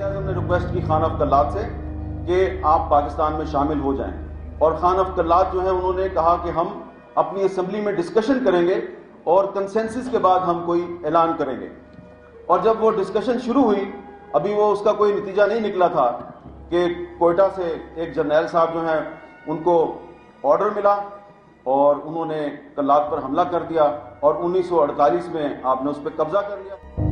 Request तो की Khan of कल्लाद से कि आप पाकिस्तान में शामिल हो जाएँ। और खान अफ कल्लाद जो है, उन्होंने कहा कि हम अपनी असम्बली में डिस्कशन करेंगे और कंसेंसिस के बाद हम कोई ऐलान करेंगे। और जब वो डिस्कशन शुरू हुई, अभी वो उसका कोई नतीजा नहीं निकला था कि कोयटा से एक जर्नैल साहब जो हैं, उनको ऑर्डर मिला और उन्होंने कल्लाद पर हमला कर दिया और 1948 में आपने उस पर कब्जा कर लिया।